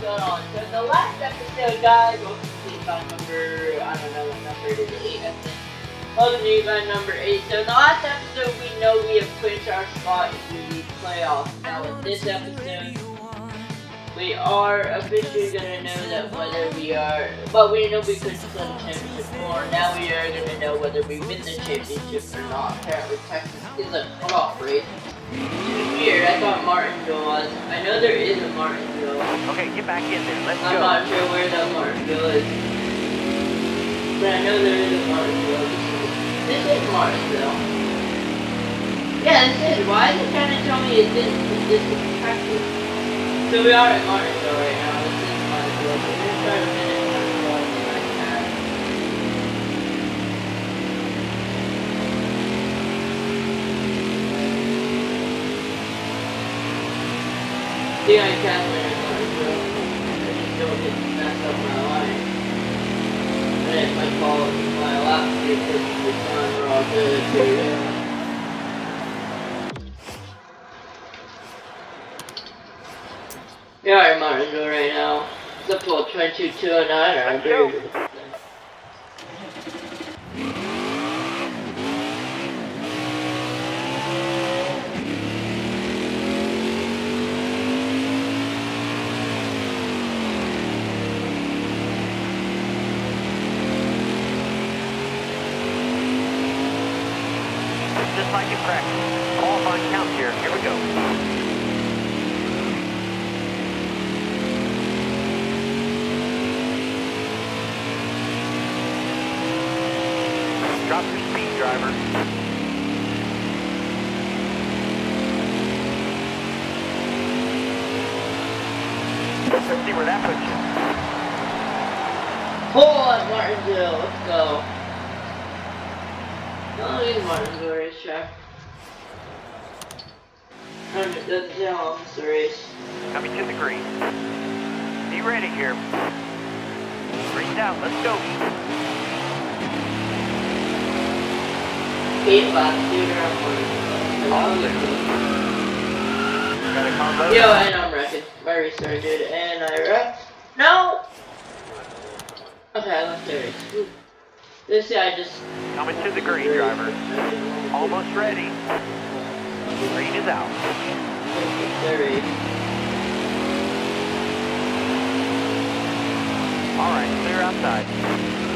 going on? So the last episode, guys, was complete by number, I don't know what number it is, 8, I think. To by number 8. So in the last episode, we know we have clinched our spot in the playoffs. Now with this episode, we are officially gonna know that whether we are, but we know we could win the championship or now we are gonna know whether we win the championship or not. Apparently Texas is a cutoff race. Weird, I thought Martinsville was. I know there is a Martinsville. Okay, get back in there. Let's I'm go. not sure where that Martinsville is. But I know there is a Martinsville. This is, Martinsville. Yeah, this is. Why is it trying to tell me it's this, this is Texas? So we are at Martinsville right now. This is Martinsville. So we're gonna try to Martinsville as soon as I can. See, I can at Martinsville. I don't get to mess up my. And if I call my lap time we're all good too. Yeah, I'm Martinsville right now. It's up to 2209 I Let's go. agree with this thing. Just like in practice. Qualifying counts here. Here we go. Your speed, driver. Let's see where that puts you. Pull on Martinsville, let's go. Oh, he's Martinsville racetrack. Hundred doesn't say how long the race. Coming to the green. Be ready here. Green's out. Let's go. Eight laps, dude, around Martinsville. Awesome. Got a combo. Yo, and I'm wrecking. My restarted, dude, and I wrecked. No! Okay, I left the race. This guy just. Coming to the green, driver. Almost ready. Green is out. The. All right, clear outside.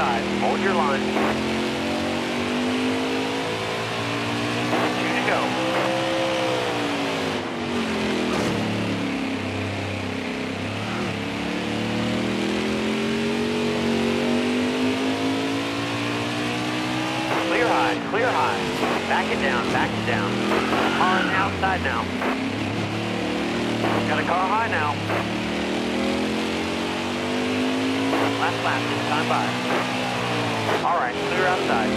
side. Hold your line. Two to go. Last lap, time by. All right, clear outside.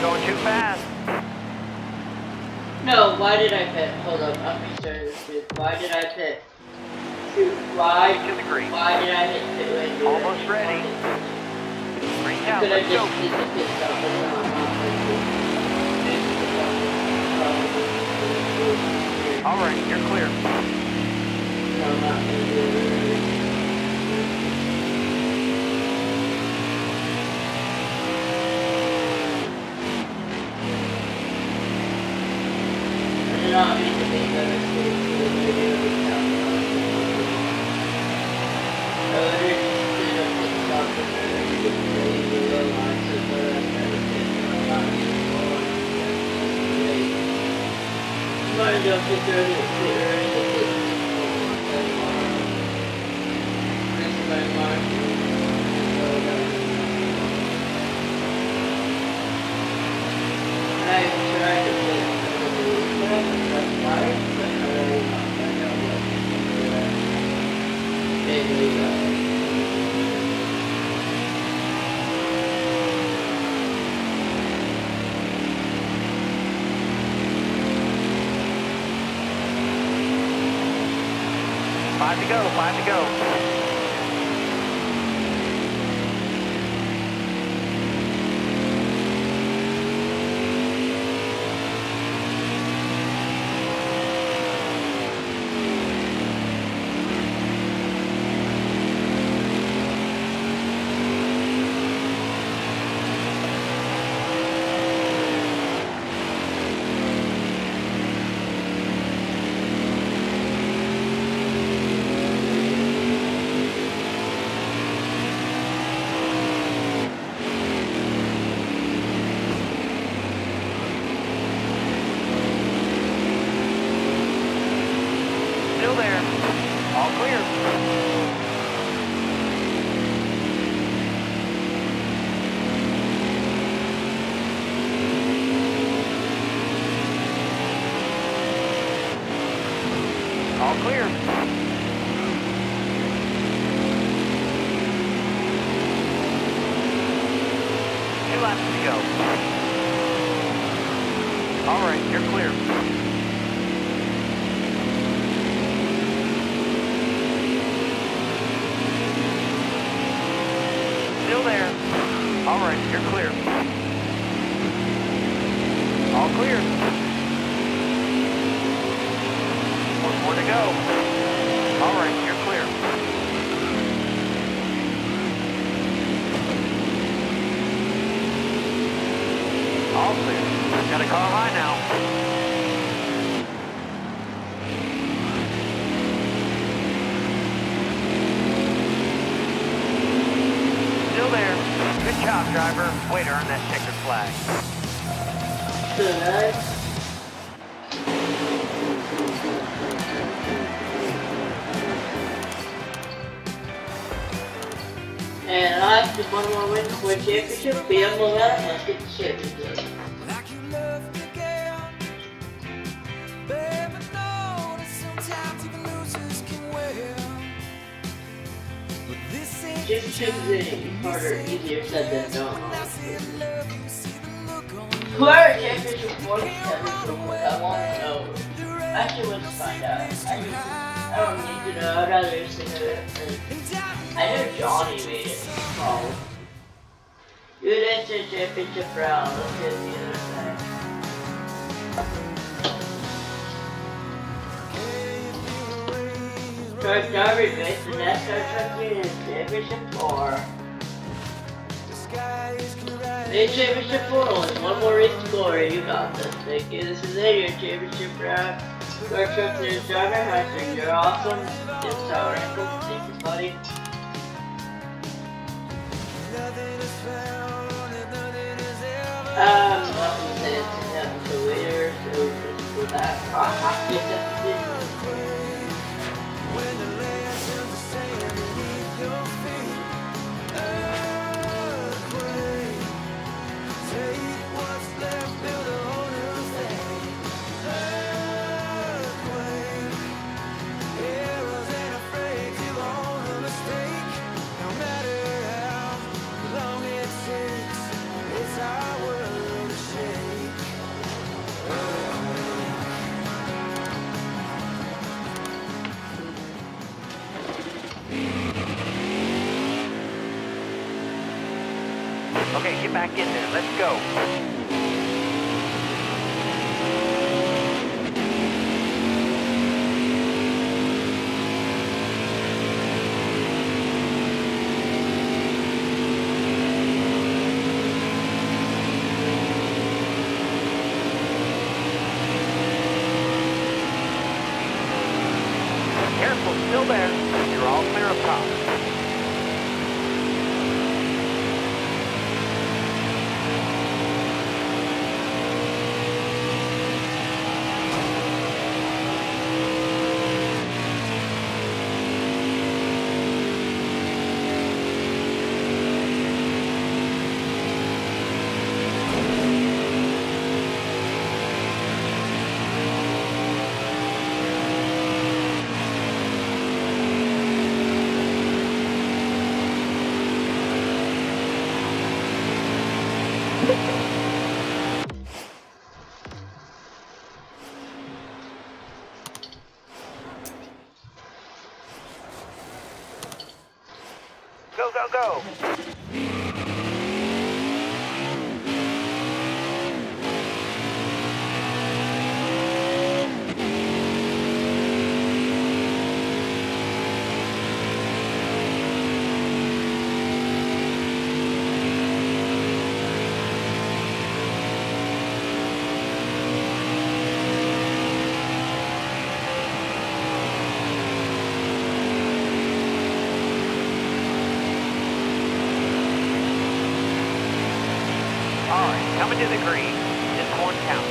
Going too fast. No, why did I pit? Hold up, I'm restarting this. Why did I pit? Shoot, why? To the green. Why did I hit pit Almost ready. Green out, let's go. All right, you're clear. No, I'm not gonna do it. I did not mean to make that mistake for the video account. I literally just did a pit stop and then I just really realized that the rest of the pit was not even going. As well put her in the pit or in the pit. This is my mark. And I tried to put that's why, but I really not find out what Maybe, uh, Five to go, five to go. Still there. All clear. All clear. Two laps to go. All right, you're clear. Still there. All right, you're clear. All clear. One more to go. All right, you're clear. All clear. Got a car high now. Still there. Good job, driver. Way to earn that checkered flag. should I? And I have just one more win for a championship. Be the left. Let's get the championship. like you loved again. Baby, know that sometimes even losers can win. But this ain't Championship is harder, easier said than done. You, Whoever championship for the I want to know. Actually, let's find out. I, just, I don't need to know. I'd rather just think it. I know Johnny made it. Oh. Good answer, championship round. Let's get the other side. Truck driver makes the NASCAR truck championship four. the sky is Made championship four, only one more race to glory. You got this. Thank you. This is it, your championship round. Truck truck news driver, Hunter. You're awesome. It's Tower Ankle. Thank you, buddy. Nothing is found and nothing is ever. Um, nothing says nothing to later, so for that. back in there. Let's go. Careful, still there. You're all clear up top. Go, go, go. All right, coming to the green. Just one count.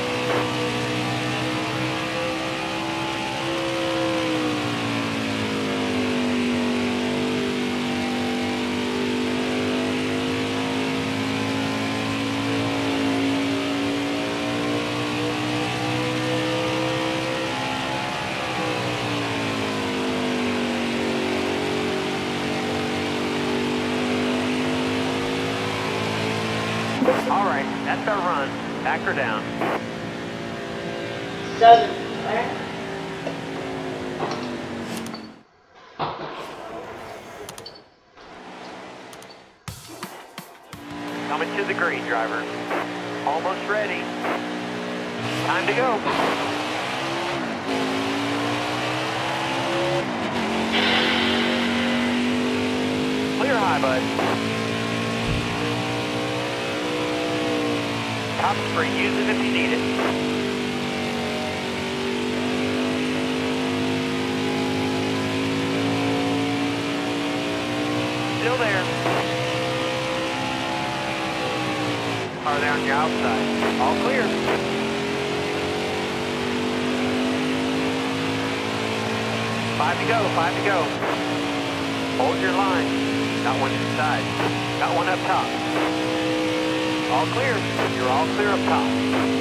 All right, that's our run. Back her down. Seven. Alright. Coming to the green, driver. Almost ready. Time to go. Clear high, bud. Top spring, use it if you need it. Still there. On your outside. All clear. Five to go, five to go. Hold your line. Got one inside. Got one up top. All clear. You're all clear up top.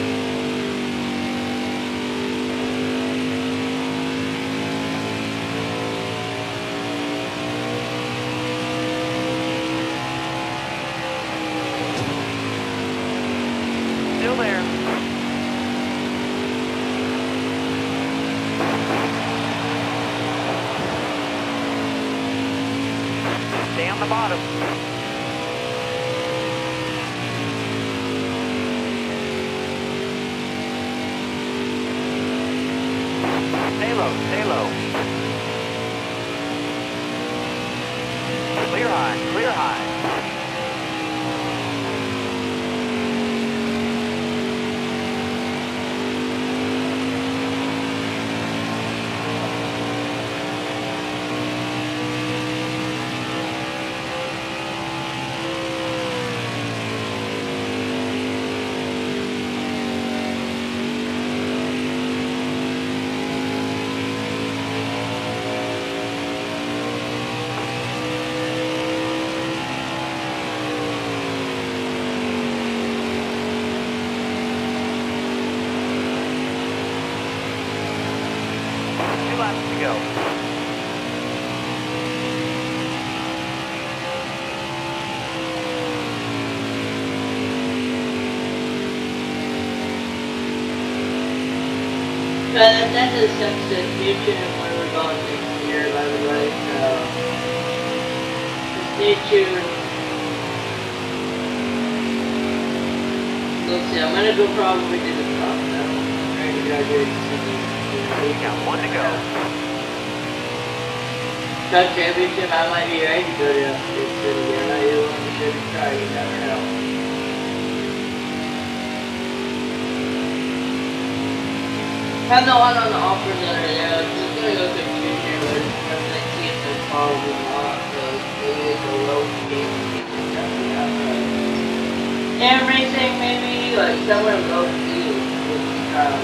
Still there. On the bottom. Stay low, stay low. Clear high, clear high. Two laps to go. But that is such a future and where we're going next year, by the way, so. Stay tuned. Let's see, I'm gonna go probably to the top now. Already graduated singing. You got one to go. Truck championship, I might be ready to go to this city. I know you want to try, you never know. Have the one on the offer. I'm just gonna go to junior, but I'm gonna see if there's probably not, because maybe it's a low. And racing, maybe like somewhere low key with the crowd.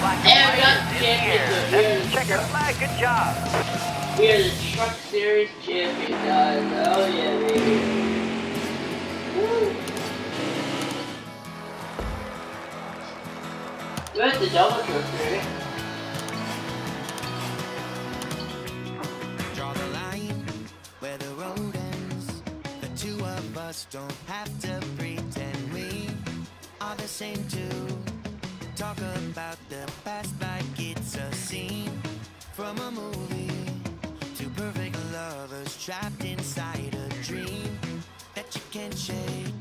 Black And we got the is the. We're That's checker flag. Good job. We are the Truck Series champions, guys. Oh yeah, baby. Woo. We're the double truck series. Draw the line where the road ends. The two of us don't have to pretend we are the same two. Talk about the past like it's a scene from a movie. Two perfect lovers trapped inside a dream that you can't shake.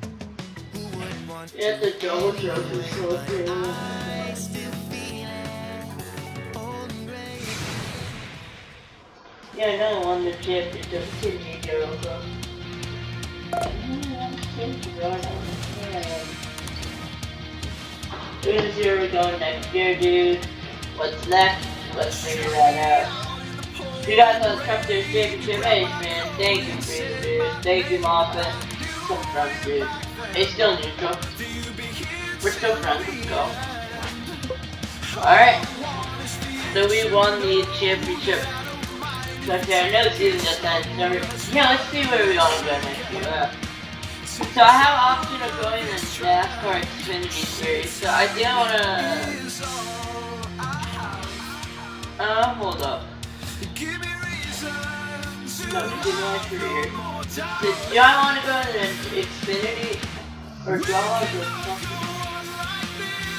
Who would want Yeah, the double truck is so Yeah, another one the championship. Kid me, girl. So. We're gonna see where we're going next year, dude. What's next? Let's figure that out. You guys on the Truck Series Championship Ace, man. Thank you, Freedom, dude. Thank you, Moffat. Some friends, dude. Hey, still neutral. We're still friends. Let's go. Alright. So we won the championship. Okay, no season just ended. Never. Yeah, let's see where we want to go next year. So I have option of going in the NASCAR Xfinity Series. So I think I wanna. Uh, hold up. No. Do, do I want to go to the Xfinity, or do I want to go?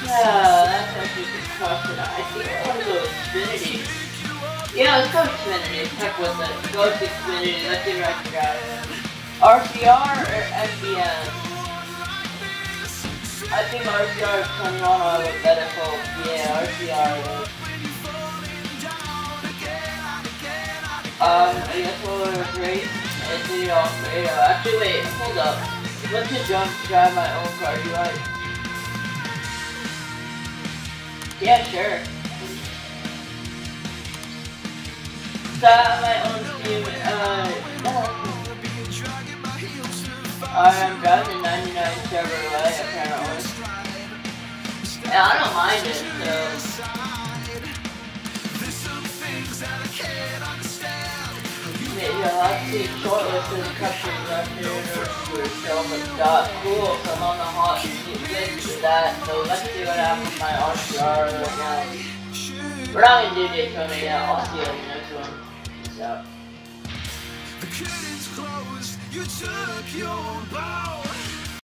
Yeah, that's actually a good question. I think I want to go Xfinity. Yeah, let's go Xfinity. Heck with it. Go to Xfinity. Let's see right guys. RCR or MBM? I think RCR is 21 alphabetical. Yeah, RCR is. Um, I guess we'll race and do it off radio. Actually, wait, hold up. Let's just jump, drive my own car, you like? Yeah, sure. I have my own team, uh, I'm driving a 99 Chevrolet apparently. Yeah, I don't mind it, so. Maybe I'll have to see shortlisted record or show but dot cool, so I'm on the hot seat for that, so let's see what happens with my RCR right now. We're not gonna do Daytona yet, I'll see you The curtains closed, you took your bow.